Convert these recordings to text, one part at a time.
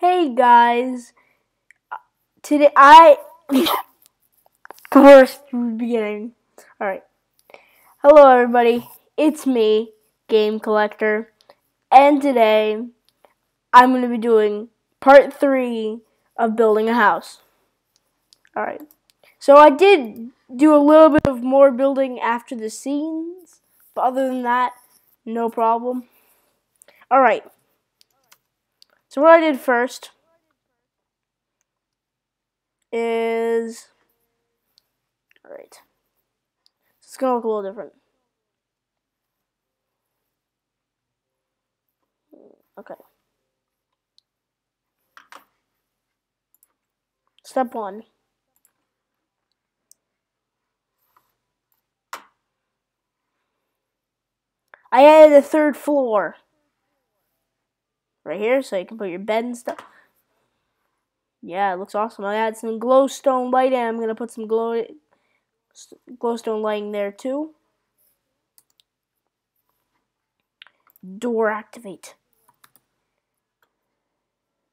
Hey guys, today I first beginning. All right, hello everybody. It's me, Game Collector, and today I'm going to be doing part three of building a house. All right, so I did do a little bit of more building after the scenes, but other than that, no problem. All right. So what I did first is all right. It's gonna look a little different. Okay. Step one. I added a third floor right here so you can put your bed and stuff. Yeah, it looks awesome. I add some glowstone lighting. I'm going to put some glow glowstone lighting there too. Door activate.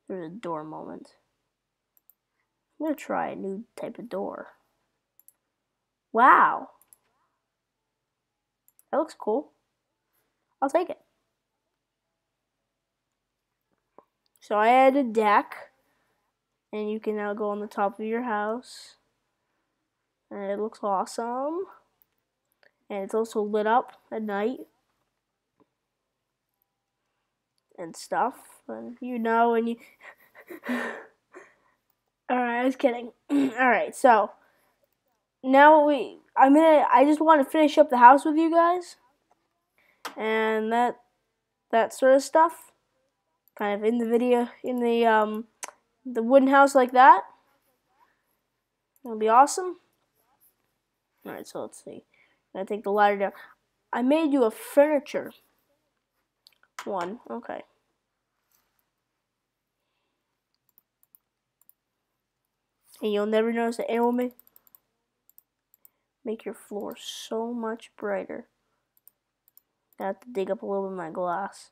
There's a door moment. I'm going to try a new type of door. Wow. That looks cool. I'll take it. So I added a deck, and you can now go on the top of your house. And it looks awesome. And it's also lit up at night. And stuff. And you know, and you. Alright, I was kidding. Alright, so. Now we. I'm gonna. I just want to finish up the house with you guys. And that. That sort of stuff kind of in the video in the um, the wooden house like that. That'll be awesome. All right, so let's see. I take the ladder down. I made you a furniture one. Okay. And you'll never notice that it will make make your floor so much brighter. I have to dig up a little bit of my glass.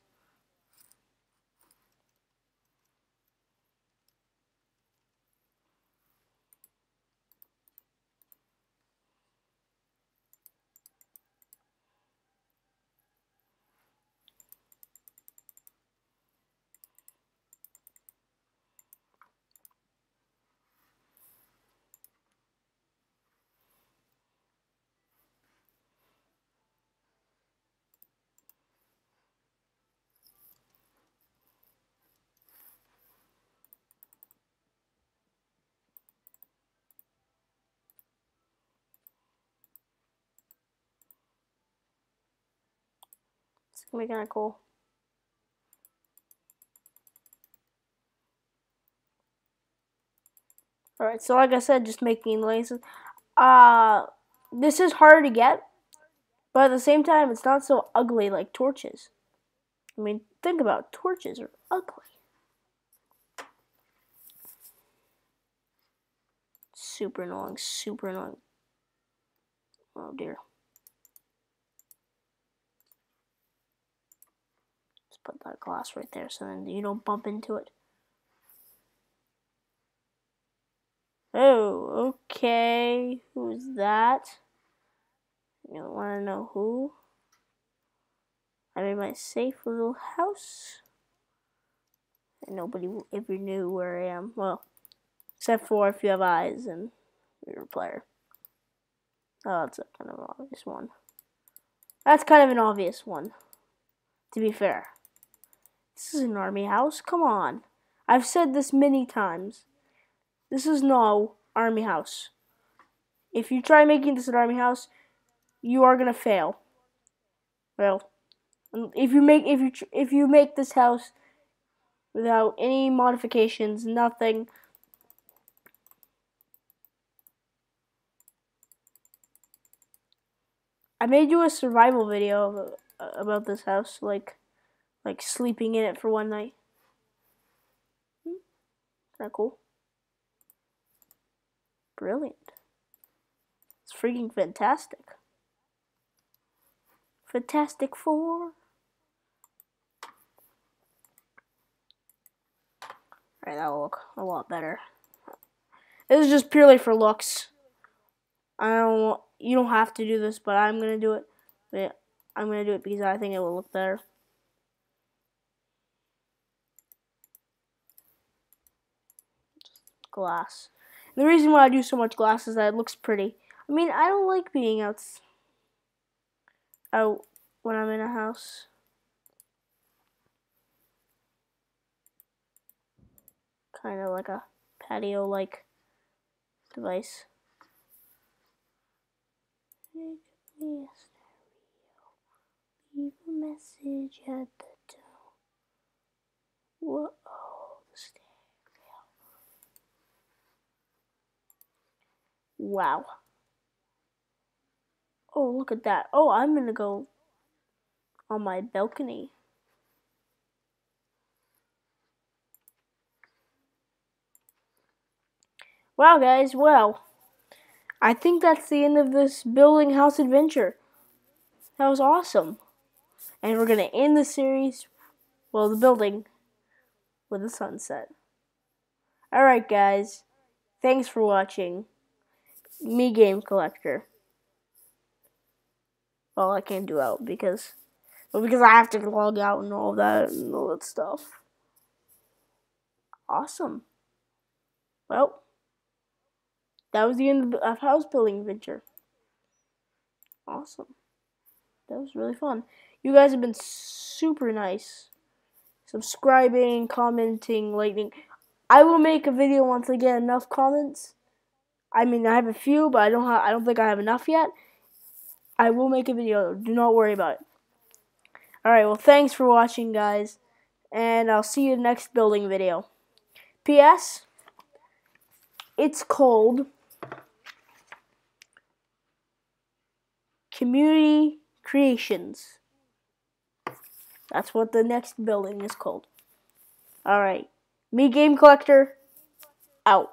Gonna be kind of cool. Alright, so like I said, just making laces. Uh, this is hard to get, but at the same time, it's not so ugly like torches. I mean, think about it, torches are ugly. Super annoying, super annoying. Oh dear. Put that glass right there so then you don't bump into it. Oh, okay. Who's that? You don't want to know who? I'm in my safe little house. And nobody ever knew where I am. Well, except for if you have eyes and you're a player. Oh, that's a kind of obvious one. That's kind of an obvious one, to be fair. This is an army house. Come on. I've said this many times. This is no army house. If you try making this an army house, you are gonna fail. Well, if you make if you if you make this house without any modifications, nothing. I made you a survival video uh, about this house, like like sleeping in it for one night. Hmm. That cool. Brilliant. It's freaking fantastic. Fantastic Four. Alright, that'll look a lot better. This is just purely for looks. I don't. You don't have to do this, but I'm gonna do it. But I'm gonna do it because I think it will look better. Glass. And the reason why I do so much glass is that it looks pretty. I mean, I don't like being out out when I'm in a house. Kind of like a patio-like device. Leave a message at the. Whoa, the stereo. Wow. Oh, look at that. Oh, I'm gonna go on my balcony. Wow, guys, well, I think that's the end of this building house adventure. That was awesome. And we're going to end the series, well, the building, with a sunset. Alright, guys, thanks for watching. Me Game Collector. Well, I can't do out because, well, because I have to log out and all that and all that stuff. Awesome. Well that was the end of house building adventure. Awesome. That was really fun. You guys have been super nice. Subscribing, commenting, liking. I will make a video once I get enough comments. I mean, I have a few, but I don't have. I don't think I have enough yet. I will make a video. Do not worry about it. All right. Well, thanks for watching, guys, and I'll see you next building video. P.S. It's cold. Community Creations. That's what the next building is called. Alright. Me Game Collector, out.